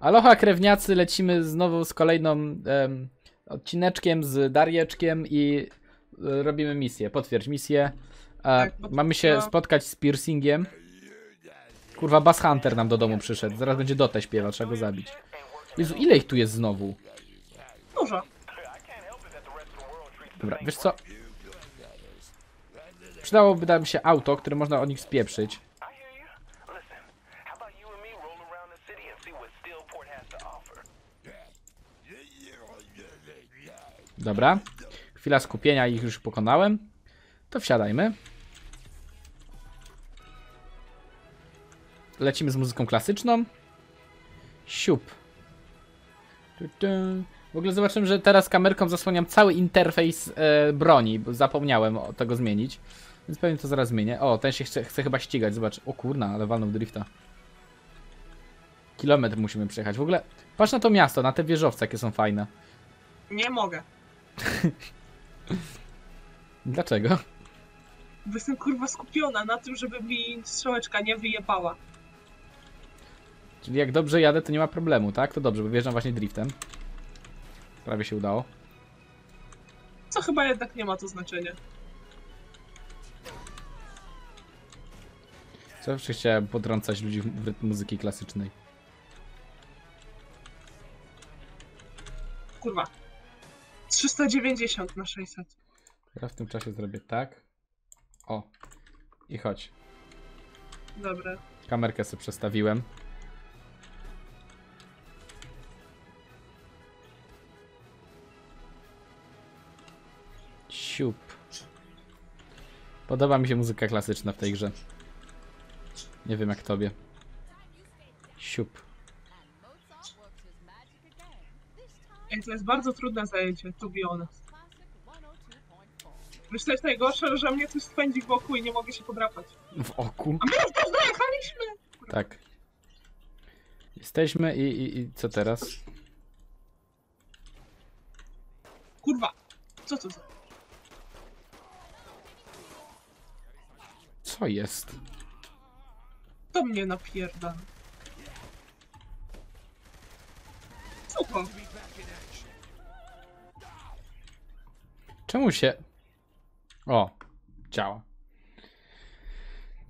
Aloha krewniacy, lecimy znowu z kolejną em, odcineczkiem z Darieczkiem i e, robimy misję. Potwierdź misję. E, Tak, mamy się no. spotkać z piercingiem. Kurwa, Bass Hunter nam do domu przyszedł. Zaraz będzie Dotę śpiewał, trzeba go zabić. Jezu, ile ich tu jest znowu? Dużo. Dobra, wiesz co? Przydałoby nam się auto, które można od nich spieprzyć. Dobra. Chwila skupienia, ich już pokonałem. To wsiadajmy. Lecimy z muzyką klasyczną. Siup. W ogóle zobaczyłem, że teraz kamerką zasłaniam cały interfejs e, broni, bo zapomniałem o tego zmienić. Więc pewnie to zaraz zmienię. O, ten się chce, chce chyba ścigać, zobacz. O kurna, ale walnął drifta. Kilometr musimy przejechać. W ogóle, patrz na to miasto, na te wieżowce, jakie są fajne. Nie mogę. Dlaczego? Bo jestem kurwa skupiona na tym, żeby mi strzałeczka nie wyjebała. Czyli jak dobrze jadę, to nie ma problemu, tak? To dobrze, bo wjeżdżam właśnie driftem. Prawie się udało. Co chyba jednak nie ma to znaczenia. Zawsze chciałem potrącać ludzi w rytm muzyki klasycznej. Kurwa. 390 na 600. Ja w tym czasie zrobię tak. O. I chodź. Dobra. Kamerkę sobie przestawiłem. Siup. Podoba mi się muzyka klasyczna w tej grze. Nie wiem jak tobie. Siup. Ej, to jest bardzo trudne zajęcie, to be honest. Myślę, że najgorsze, że mnie coś spędzi wokół i nie mogę się podrapać. W oku. A my już też dojechaliśmy! Tak. Jesteśmy i, i, i co teraz? Kurwa. Co to za... Co jest? To mnie napierda. Co to? Czemu się... O, działa.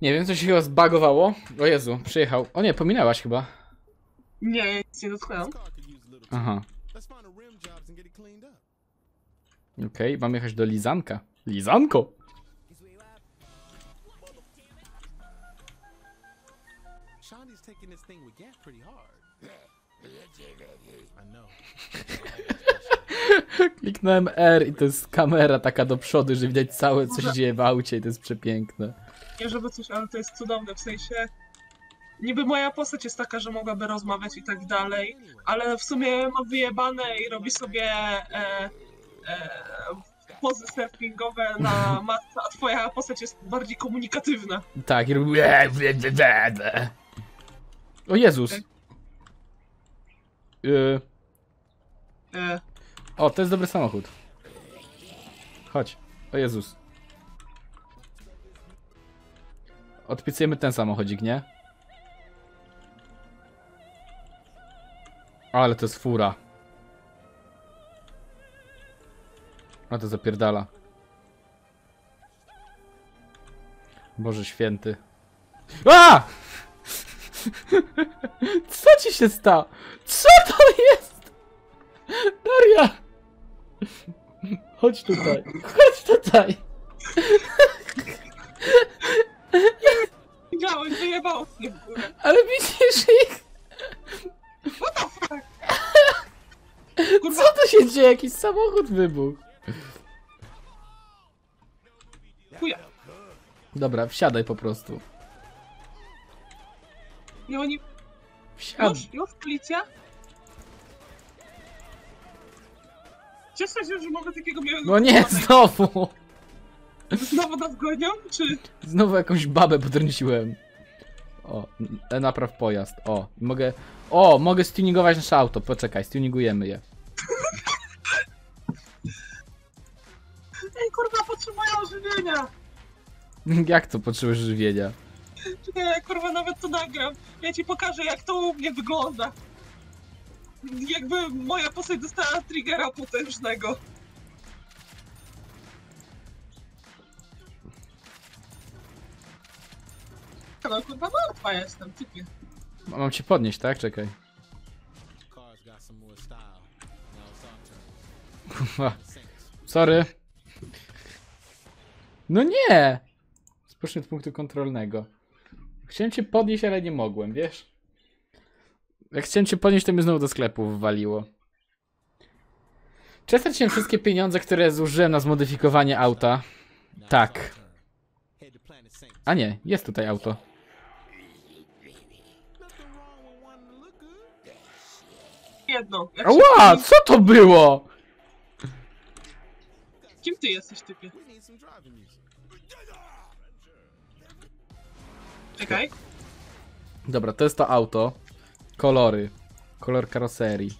Nie wiem, coś się chyba zbagowało. O Jezu, przyjechał. O nie, pominęłaś chyba. Nie, nic nie dotknęłam. Aha, okej, mam jechać do Lizanka. Lizanko! Shonda's taking this thing with gas pretty hard. I know. Kliknąłem R i to jest kamera taka do przodu, że widać całe, co się dzieje w aucie i to jest przepiękne. Nie żeby coś, ale to jest cudowne, w sensie... Niby moja postać jest taka, że mogłaby rozmawiać i tak dalej, ale w sumie ma wyjebane i robi sobie e, e, pozy surfingowe na matce, a twoja postać jest bardziej komunikatywna. Tak, i robi... O Jezus! Y, E, O, to jest dobry samochód. Chodź. O Jezus. Odpiecujemy ten samochodzik, nie? Ale to jest fura. A to zapierdala. Boże święty. A! Co ci się stało? Co to jest? Daria! Chodź tutaj. Chodź tutaj. widziałem, wyjebało mnie w górę. Ale widzisz ich? Kurwa, Co to się dzieje? Jakiś samochód wybuchł. chuja. Dobra, wsiadaj po prostu. I oni... Wsiadaj. Już, już, policja? Cieszę się, że mamy takiego miłego No nie, znowu. Znowu nas gonią, czy... Znowu jakąś babę podręciłem. O, n- napraw pojazd. O, mogę... O, mogę stuningować nasze auto. Poczekaj, stuningujemy je. Ej, kurwa, potrzebuję ożywienia! Jak to potrzebujesz żywienia? Ja kurwa nawet to nagram. Ja ci pokażę, jak to u mnie wygląda. Jakby moja postać dostała triggera potężnego. No kurwa martwa jestem, typie. Mam cię podnieść, tak? Czekaj. Kurwa. Sorry. No nie! Spójrzmy do punktu kontrolnego. Chciałem cię podnieść, ale nie mogłem, wiesz? Jak chciałem cię podnieść, to mnie znowu do sklepu wywaliło. Czy ja straciłem wszystkie pieniądze, które zużyłem na zmodyfikowanie auta? Tak. A nie, jest tutaj auto. Jedno. Jak się podnieś- co to było? Kim ty jesteś, typie? Czekaj. Dobra, to jest to auto. Kolory. Kolor karoserii.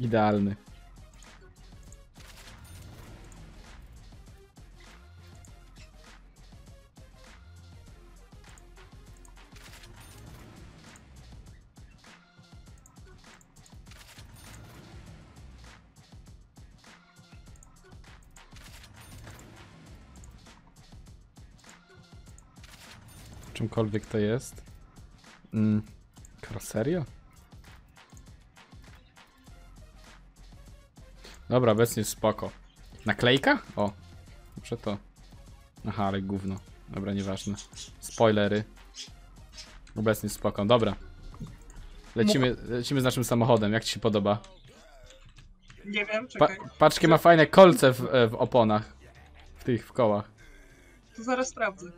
Idealny. Czymkolwiek to jest. Mm. Karoseria? Dobra, obecnie jest spoko. Naklejka? O. Muszę to. Aha, ale gówno. Dobra, nieważne. Spoilery. Obecnie jest spoko. Dobra. Lecimy, lecimy z naszym samochodem. Jak ci się podoba? Nie wiem, Pa czekaj. patrzcie, ma fajne kolce w, e, w oponach. W tych, w kołach. To zaraz sprawdzę.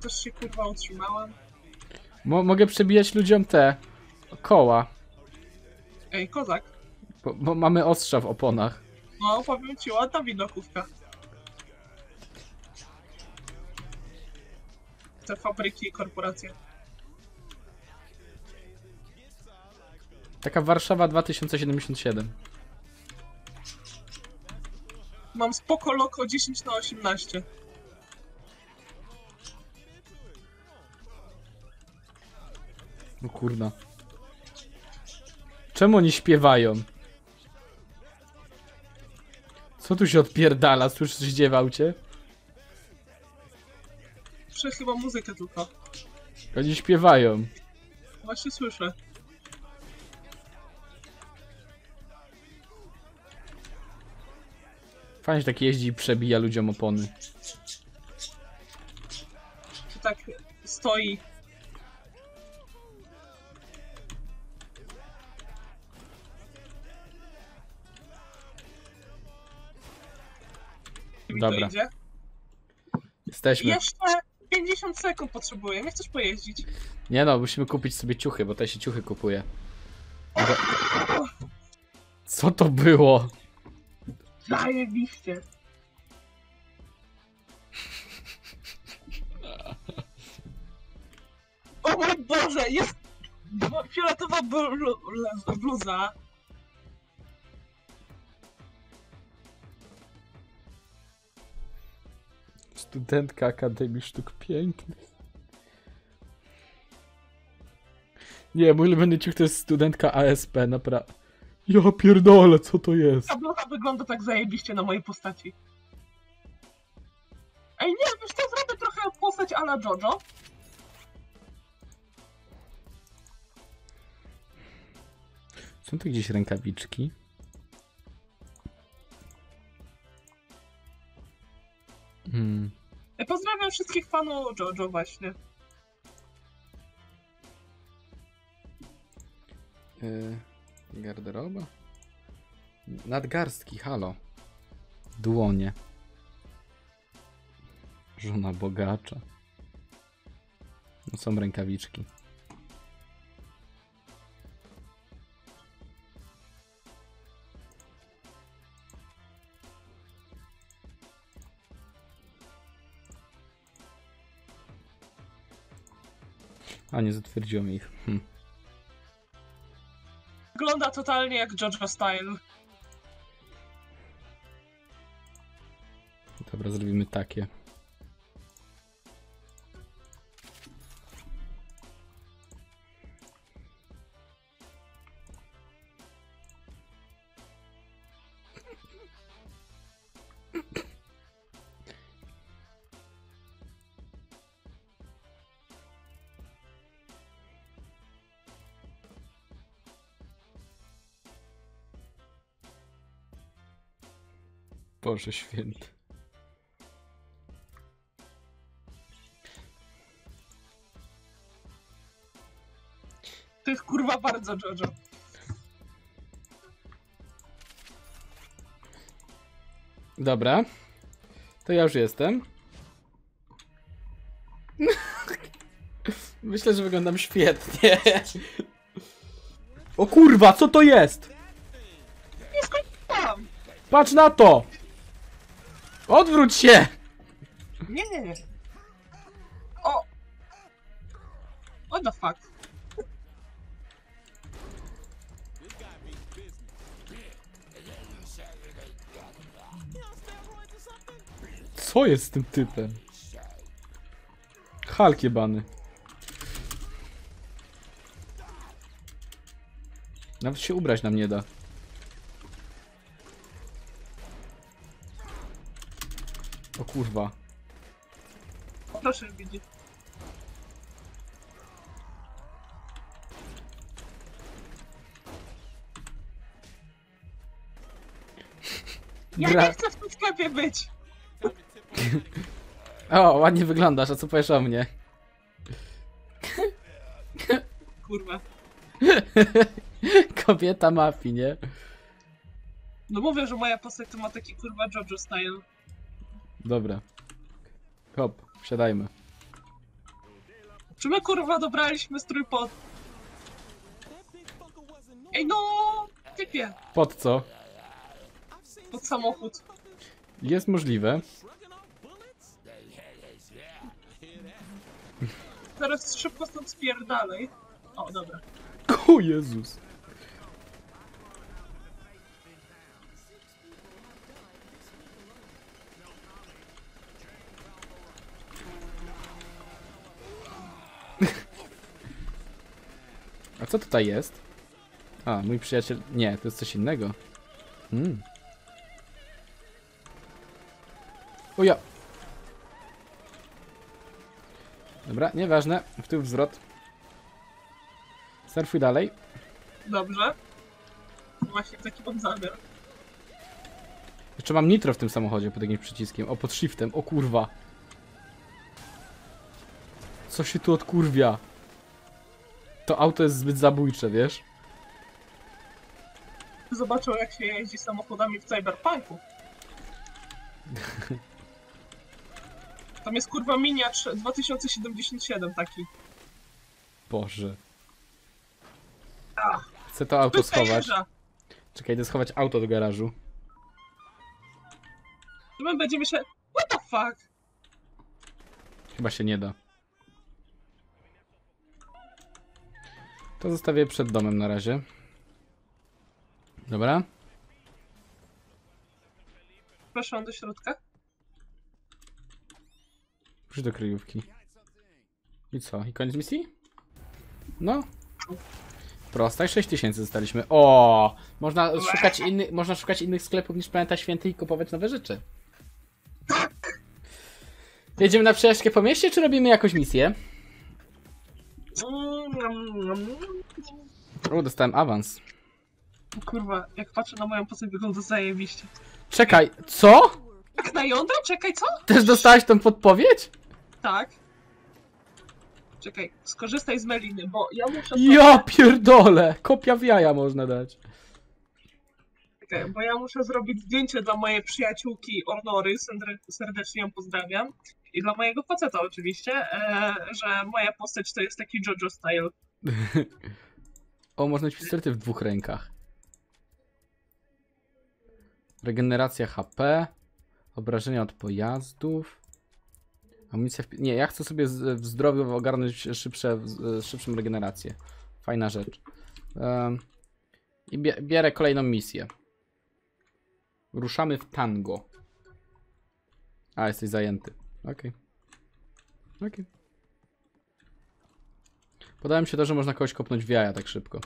Też się kurwa utrzymałem. Mo mogę przebijać ludziom te koła. Ej, kozak. Bo, bo mamy ostrza w oponach. No, powiem ci, ładna widokówka. Te fabryki i korporacje. Taka Warszawa 2077. Mam spoko loko 10 na 18. No kurna. Czemu oni śpiewają? Co tu się odpierdala? Słyszysz zdziewał cię? Słyszę chyba muzykę tylko. Oni śpiewają. Właśnie słyszę. Fajnie, że tak jeździ i przebija ludziom opony. Czy tak stoi. Mi to Dobra. idzie. Jesteśmy. Jeszcze 50 sekund potrzebuję. Nie chcesz pojeździć? Nie no, musimy kupić sobie ciuchy, bo tutaj się ciuchy kupuje. Co to było? Zajebiście. O mój Boże, jest fioletowa blu- blu- bluza. Studentka Akademii Sztuk Pięknych. Nie, mój ulubiony ciuch to jest studentka ASP, naprawdę. Ja pierdolę, co to jest? Ta bluza wygląda tak zajebiście na mojej postaci. Ej, nie, wiesz co, zrobię trochę postać ala Jojo. Są tu gdzieś rękawiczki? Hmm. Ej, Pozdrawiam wszystkich fanów Jojo właśnie. Yy, garderoba? Nadgarstki, halo. Dłonie. Żona bogacza. No są rękawiczki. A nie zatwierdziłem ich. Hm. Wygląda totalnie jak Jojo Style. Dobra, zrobimy takie. Boże święty. To jest kurwa bardzo Jojo. Dobra. To ja już jestem. Myślę, że wyglądam świetnie. O kurwa, co to jest? Patrz na to! Odwróć się! Nie, nie, nie. O! What the fuck? Co jest z tym typem? Hulk jebany. Nawet się ubrać nam nie da. O kurwa. Proszę widzieć. Ja nie chcę w tym sklepie być! O, ładnie wyglądasz, a co powiesz o mnie? Kurwa. Kobieta mafii, nie? No mówię, że moja postać to ma taki kurwa Jojo style. Dobra. Hop, wsiadajmy. Czy my kurwa dobraliśmy strój pod... Ej no! Typie! Pod co? Pod samochód. Jest możliwe. Teraz szybko stąd spierdalej. O, dobra. O Jezus. Co tutaj jest? A, mój przyjaciel... Nie, to jest coś innego. Hmm. O ja! Dobra, nieważne. W tył wzrot. Surfuj dalej. Dobrze. Właśnie taki mam zamiar. Jeszcze mam nitro w tym samochodzie pod jakimś przyciskiem. O, pod shiftem. O kurwa. Co się tu odkurwia? To auto jest zbyt zabójcze, wiesz? Zobaczył jak się jeździ samochodami w cyberpunku. Tam jest kurwa minia trze- 2077 taki. Boże. Ach, Chcę to auto pyska schować. jeża. Czekaj, idę schować auto do garażu. To my będziemy się... What the fuck? Chyba się nie da. To zostawię przed domem na razie. Dobra. Weszłam do środka. Wróć do kryjówki. I co? I koniec misji? No. Prosta, 6000 zostaliśmy. O! Można szukać, inny, można szukać innych sklepów niż Planeta Święty i kupować nowe rzeczy. Jedziemy na przejażdżkę po mieście, czy robimy jakąś misję? O, dostałem awans. Kurwa, jak patrzę na moją postać wygląda zajebiście. Czekaj, co? Tak na jądra? Czekaj, co? Też dostałeś tą podpowiedź? Tak. Czekaj, skorzystaj z meliny, bo ja muszę... Ja pierdolę! Kopia w jaja można dać. Bo ja muszę zrobić zdjęcie dla mojej przyjaciółki Ornory, serdecznie ją pozdrawiam. I dla mojego faceta oczywiście, e, że moja postać to jest taki JoJo style. O, można mieć pistolety w dwóch rękach. Regeneracja HP. Obrażenia od pojazdów. Amunicja w... Nie, ja chcę sobie w zdrowiu ogarnąć szybsze, z- szybszą regenerację. Fajna rzecz. Em, I bie- bierę kolejną misję. Ruszamy w tango. A, jesteś zajęty. Okej. Okej. Podoba mi się to, że można kogoś kopnąć w jaja tak szybko.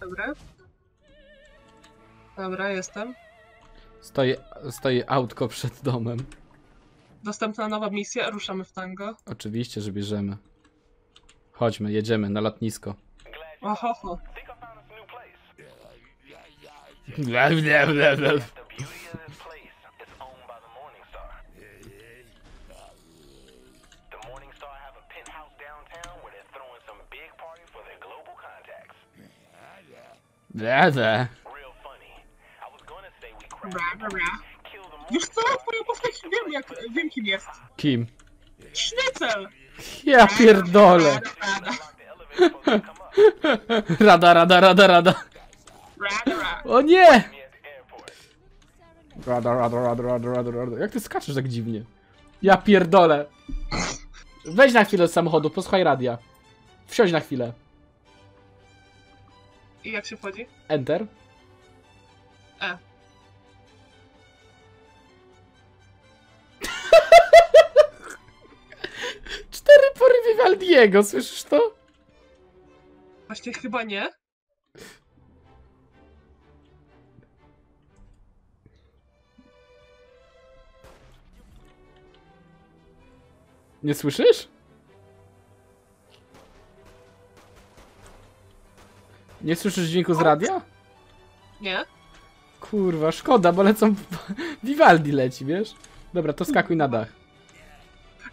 Dobra. Dobra, jestem. Stoi, stoi autko przed domem. Dostępna nowa misja, ruszamy w tango. Oczywiście, że bierzemy. Chodźmy, jedziemy na lotnisko. Ohoho. Blah, Bra, bra, Już co? Twoją postać wiem, jak, wiem kim jest. Kim? Sznycel! Ja pierdolę! Rada, rada, rada, rada. O nie! Rada, rada, rada, rada, rada, rada. Jak ty skaczesz tak dziwnie? Ja pierdolę. Weź na chwilę z samochodu, posłuchaj radia. Wsiądź na chwilę. I jak się wchodzi? Enter. E. Cztery pory Vivaldiego, słyszysz to? Właśnie chyba nie. Nie słyszysz? Nie słyszysz dźwięku z radia? Nie? Kurwa, szkoda, bo lecą... Vivaldi leci, wiesz? Dobra, to skakuj na dach.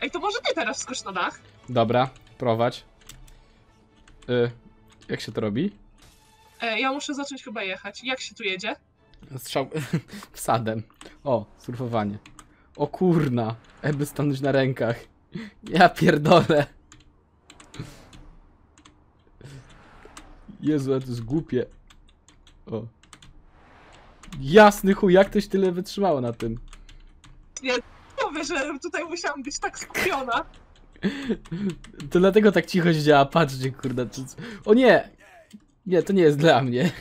Ej, to może ty teraz skocz na dach? Dobra, prowadź. Y, jak się to robi? E, ja muszę zacząć chyba jechać. Jak się tu jedzie? Strzał... Wsadem. O, surfowanie. O kurna. Jakby stanąć na rękach. Ja pierdolę. Jezu, ale to jest głupie. O. Jasny chuj, jak ktoś tyle wytrzymało na tym? Mówię, że tutaj musiałam być tak skupiona. To dlatego tak cicho się działa, patrzcie, kurde. To... O nie! Nie, to nie jest dla mnie.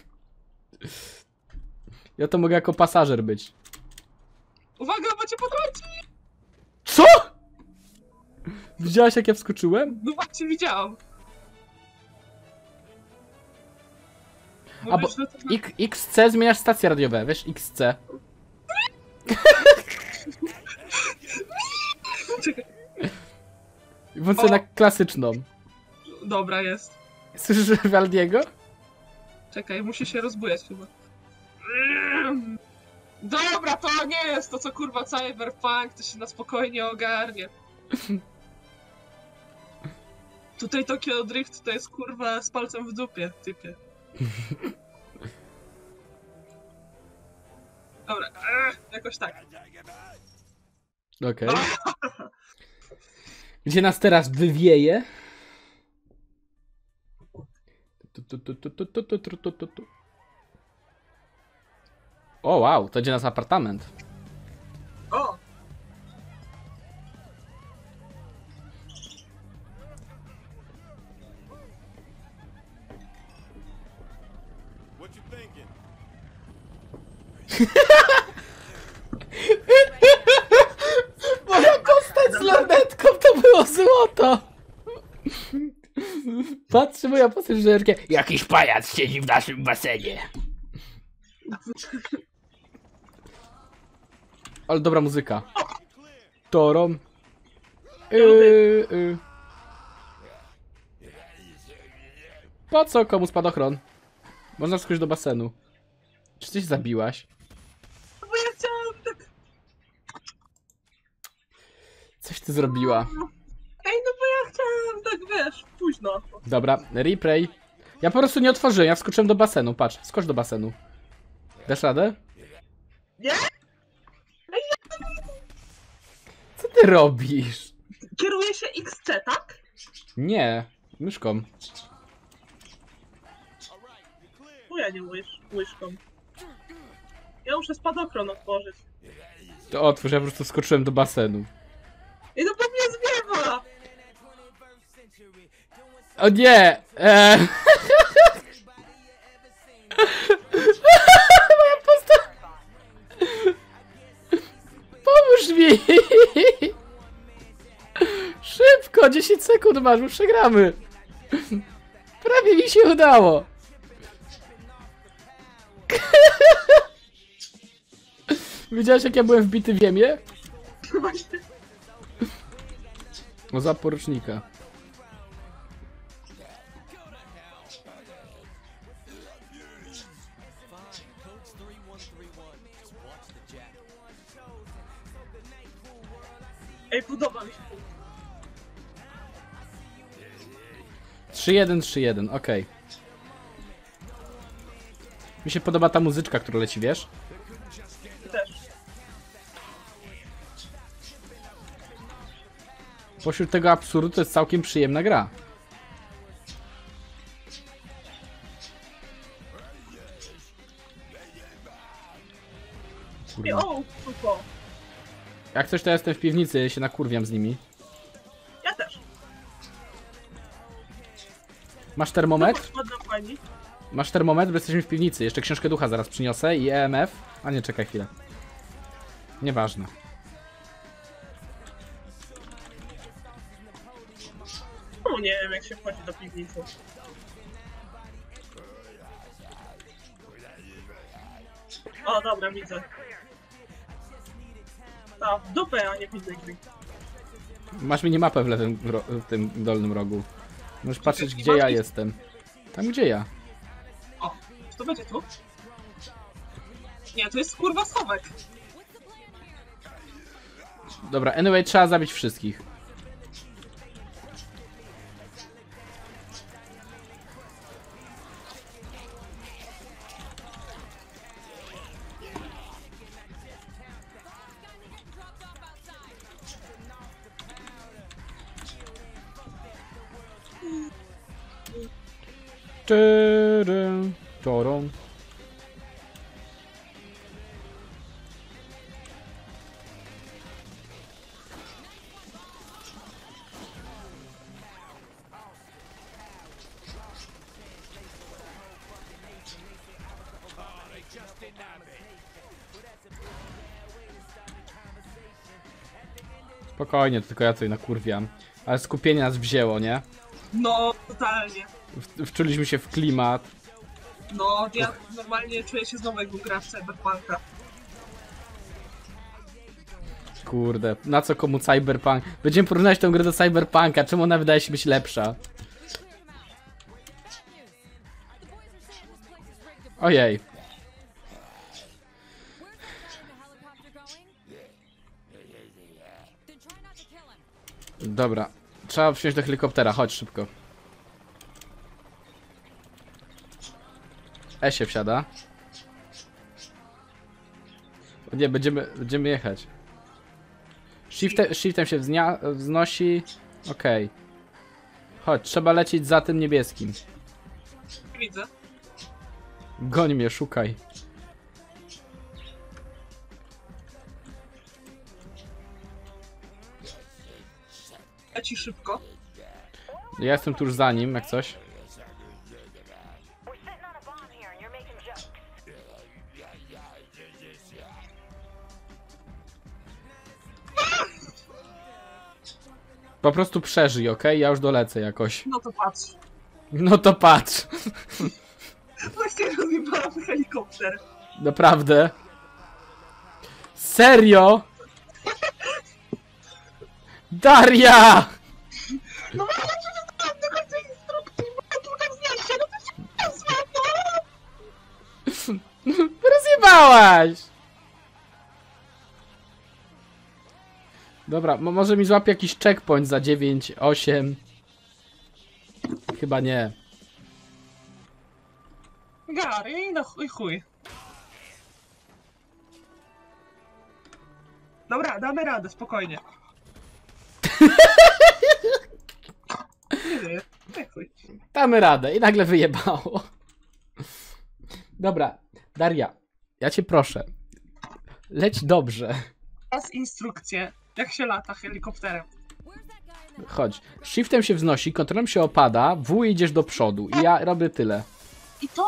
Ja to mogę jako pasażer być. Uwaga, bo cię potrąci! Co?! Widziałaś jak ja wskoczyłem? No właśnie widziałam. A bo- XC zmieniasz stacje radiowe, wiesz, XC. Czekaj. O. na klasyczną. Dobra, jest. Słyszysz Waldiego? Czekaj, musi się rozbujać chyba. Dobra, to nie jest to, co kurwa cyberpunk, to się na spokojnie ogarnie. Tutaj Tokyo Drift to jest kurwa z palcem w dupie, typie. Dobra, eh, jakoś tak. Okej. gdzie nas teraz wywieje. O wow, to gdzie nas apartament. Postać z żerkiem. Jakiś pajac siedzi w naszym basenie. Ale dobra muzyka. Torom. Yy, yy. Po co komu spadochron? Można wskoczyć do basenu. Czy ty się zabiłaś? Bo ja chciałam tak... Coś ty zrobiła. Ej, no bo ja chciałam tak, wiesz, późno. Dobra, replay. Ja po prostu nie otworzyłem, ja wskoczyłem do basenu, patrz, skocz do basenu. Dasz radę? Nie? Co ty robisz? Kieruje się XC, tak? Nie, myszką. Bo ja nie łyż, łyżką. Ja muszę spadochron otworzyć. To otwórz, ja po prostu skoczyłem do basenu. I to po mnie zwiewa! O nie! Eee. Moja postać! Pomóż mi! Szybko, 10 sekund masz, już przegramy. Prawie mi się udało. Widziałeś jak ja byłem wbity w ziemię? No za porucznika. Ej, podoba mi się. 3-1, 3-1, okej. Mi się podoba ta muzyczka, która leci, wiesz? Też. Pośród tego absurdu to jest całkiem przyjemna gra. Jak coś to ja jestem w piwnicy, się nakurwiam z nimi. Ja też. Masz termometr? Ładna pani. Masz termometr, bo jesteśmy w piwnicy. Jeszcze książkę ducha zaraz przyniosę i EMF. A nie, czekaj chwilę. Nieważne. No nie wiem, jak się wchodzi do piwnicy. O, dobra, widzę. A, w dupę, a nie drzwi. Masz minimapę w lewym, ro- w tym dolnym rogu. Możesz patrzeć, gdzie ja jestem. Tam, gdzie ja. O, czy to będzie tu? Nie, to jest kurwa sowek. Dobra, anyway, trzeba zabić wszystkich. Tadam, tadam. Spokojnie, to tylko ja tutaj nakurwiam. Ale skupienie nas wzięło, nie? No, totalnie. W, wczuliśmy się w klimat. No, ja normalnie czuję się znowu jakbym grał w Cyberpunka. Kurde, na co komu Cyberpunk? Będziemy porównywać tę grę do Cyberpunka, czemu ona wydaje się być lepsza? Ojej. Dobra, trzeba wsiąść do helikoptera, chodź szybko. E się wsiada. Nie, będziemy, będziemy jechać. Shiftem, shiftem się wznia, wznosi. Okej. Chodź, trzeba lecieć za tym niebieskim. Nie widzę. Goń mnie, szukaj. Leci szybko. Ja jestem tuż za nim, jak coś. Po prostu przeżyj, okej? Ja już dolecę jakoś. No to patrz. No to patrz. Właśnie rozjebałam helikopter. Naprawdę. Serio? Daria! Dobra, mo- może mi złapie jakiś checkpoint za 9, 8. Chyba nie. Gary, no chuj, chuj. Dobra, damy radę, spokojnie. Nie wiem, nie chuj. Damy radę i nagle wyjebało. Dobra, Daria, ja cię proszę. Leć dobrze. Teraz instrukcje, jak się lata helikopterem. Chodź. Shiftem się wznosi, kontrolem się opada, W idziesz do przodu. I ja robię tyle. I to,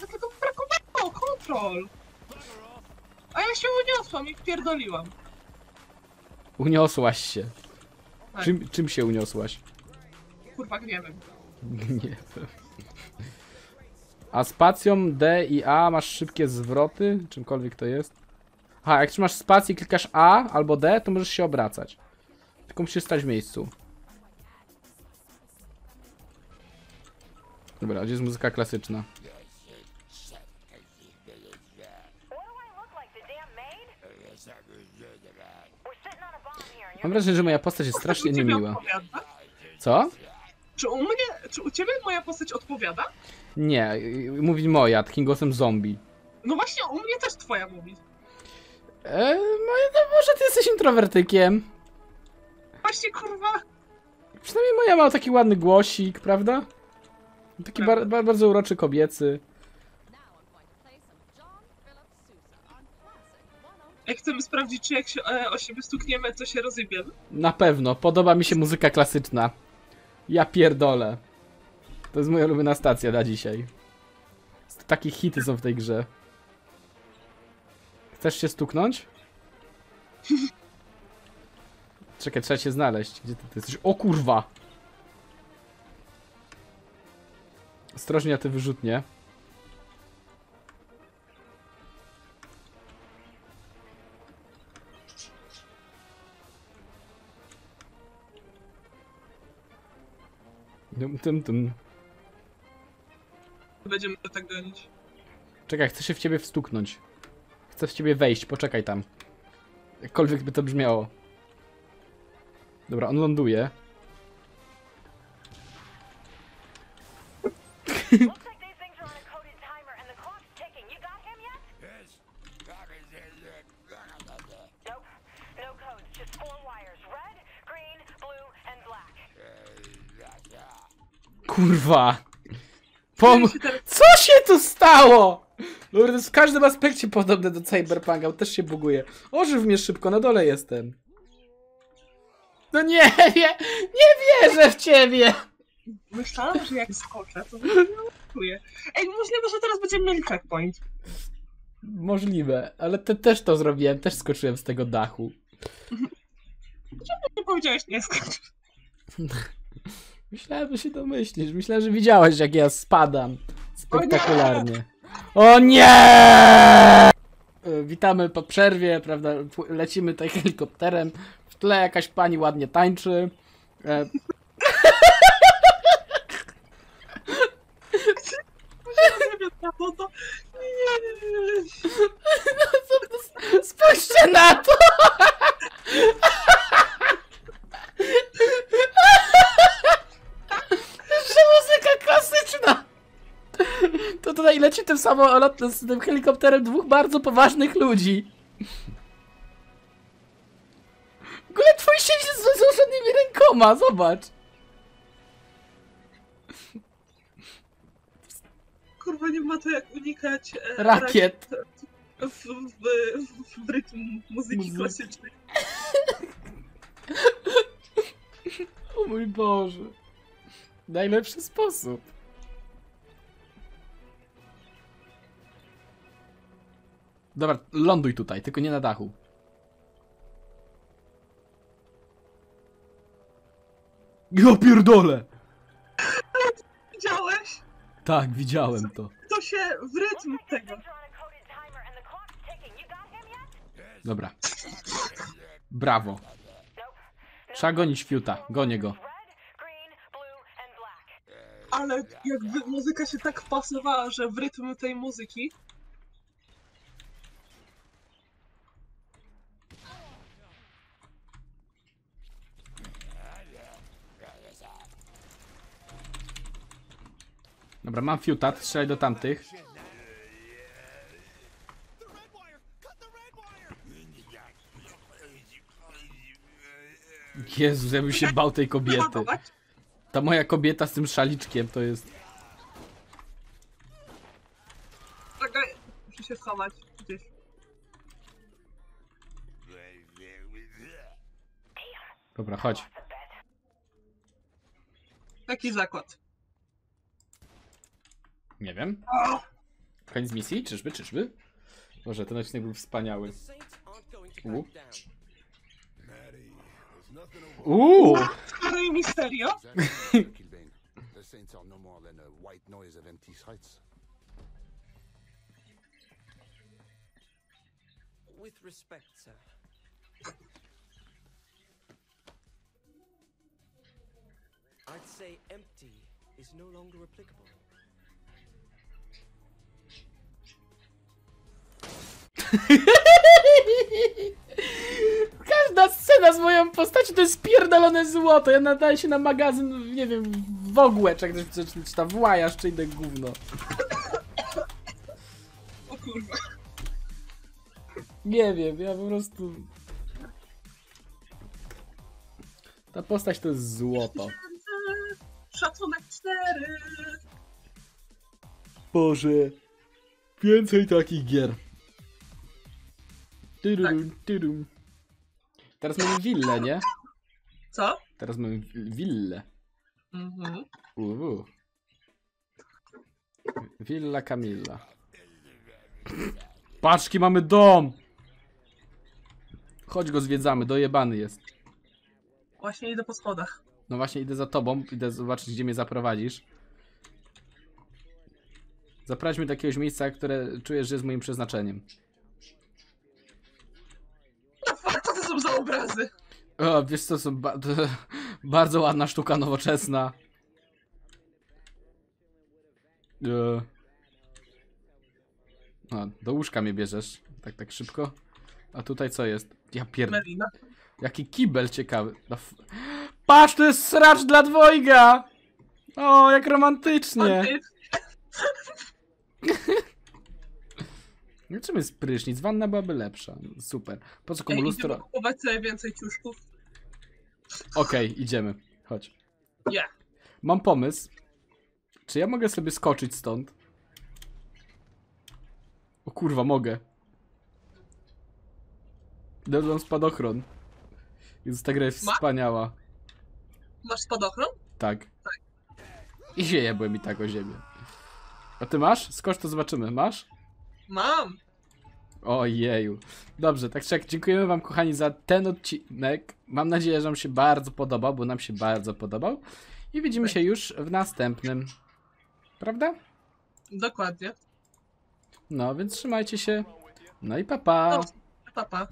to tylko brakowało, kontrol. A ja się uniosłam i wpierdoliłam. Uniosłaś się. Tak. Czym, czym się uniosłaś? Kurwa, gniewem. Nie wiem. A spacją D i A masz szybkie zwroty? Czymkolwiek to jest. Aha, jak trzymasz spację i klikasz A albo D, to możesz się obracać. Tylko musisz stać w miejscu. Dobra, gdzie jest muzyka klasyczna? Mam wrażenie, że moja postać jest strasznie niemiła. Co? Czy u mnie, czy u ciebie moja postać odpowiada? Nie, mówi moja, takim głosem zombie. No właśnie, u mnie też twoja mówi. E, no może ty jesteś introwertykiem. Właśnie, kurwa. Przynajmniej moja ma taki ładny głosik, prawda? Taki bar, bar, bardzo uroczy kobiecy. Now I'm going to play some John Philip Sousa on classic 102. Jak chcemy sprawdzić, czy jak się e, o siebie stukniemy, to się rozjebiemy. Na pewno, podoba mi się muzyka klasyczna. Ja pierdolę. To jest moja ulubiona stacja na dzisiaj. Takie hity są w tej grze. Chcesz się stuknąć? Czekaj, trzeba cię znaleźć. Gdzie ty, ty jesteś? O kurwa! Ostrożnie na te wyrzutnie. Dum, dum, dum. Będziemy to tak gonić. Czekaj, chcę się w ciebie wstuknąć. Chcę w ciebie wejść, poczekaj tam. Jakkolwiek by to brzmiało. Dobra, on ląduje. Kurwa! Pom... Co się tu stało? To jest w każdym aspekcie podobne do Cyberpunka, też się buguje. Ożyw mnie szybko, na dole jestem. No nie, nie, nie wierzę w ciebie! Myślałam, że jak skoczę, to czuję. Ej, możliwe, że teraz będziemy mieli checkpoint. Możliwe, ale te, też to zrobiłem, też skoczyłem z tego dachu. Nie powiedziałeś nie skocz. Myślałem, że się domyślisz. Myślałem, że widziałeś, jak ja spadam. Spektakularnie. O nie! E, Witamy po przerwie, prawda? Lecimy tutaj helikopterem. W tle jakaś pani ładnie tańczy. E. Spójrzcie na to! tutaj leci tym samolotem, z tym helikopterem dwóch bardzo poważnych ludzi. W ogóle twój siedzi z założonymi rękoma, zobacz. Kurwa, nie ma to jak unikać... E, Rakiet. W, w, w, w rytm muzyki Muzyki. klasycznej. O mój Boże. Najlepszy sposób. Dobra, ląduj tutaj, tylko nie na dachu. Ja pierdolę! Widziałeś? Tak, widziałem to. To się w rytm tego. Dobra. Brawo. Trzeba gonić fiuta. Gonię go. Ale jakby muzyka się tak wpasowała, że w rytm tej muzyki Dobra, mam fiuta, strzelaj do tamtych. Jezus, ja bym się bał tej kobiety. Ta moja kobieta z tym szaliczkiem to jest... Czekaj, muszę się schować gdzieś. Dobra, chodź. Taki zakład. Nie wiem. Koniec misji? Czyżby, czyżby? Boże, ten odcinek był wspaniały. U. Uuu! Misterio. Kilbane. The Saints are no more than a white noise of empty sights. With respect, sir. I'd say empty is no longer applicable. z moją postacią to jest pierdolone złoto. Ja nadaję się na magazyn, nie wiem, w ogóle, czy, ktoś- czy, czy tam włajasz, czy inne gówno. O kurwa. Nie wiem, ja po prostu... Ta postać to jest złoto. Szacunek 4. Boże. Więcej takich gier. Tyrum, tyrum. Teraz mamy willę, nie? Co? Teraz mamy wi- willę. Mhm. Uuu. Villa Camilla. Paczki, mamy dom! Chodź go zwiedzamy, dojebany jest. Właśnie idę po schodach. No właśnie idę za tobą, idę zobaczyć gdzie mnie zaprowadzisz. Zaprowadź mnie do jakiegoś miejsca, które czujesz, że jest moim przeznaczeniem. No fuck, obrazy? O, wiesz co, są ba bardzo ładna sztuka nowoczesna. E. A, do łóżka mnie bierzesz. Tak, tak szybko. A tutaj co jest? Ja pierd... Jaki kibel ciekawy. No. Patrz, to jest sracz dla dwojga! O, jak romantycznie. No czym jest prysznic? Wanna byłaby lepsza. Super. Po co komu Ej, lustro? idziemy kupować sobie więcej ciuszków. Okej, idziemy. Chodź. Nie. Mam pomysł. Czy ja mogę sobie skoczyć stąd? O kurwa, mogę. Dodam spadochron. Więc ta gra jest Ma- wspaniała. Masz spadochron? Tak. I się jebłem i tak o ziemię. A ty masz? Skocz to zobaczymy. Masz? Mam. Ojeju. Dobrze, tak czy jak dziękujemy wam kochani za ten odcinek. Mam nadzieję, że wam się bardzo podobał, bo nam się bardzo podobał. I widzimy się już w następnym. Prawda? Dokładnie. No, więc trzymajcie się. No i papa. Pa. No. Pa, pa.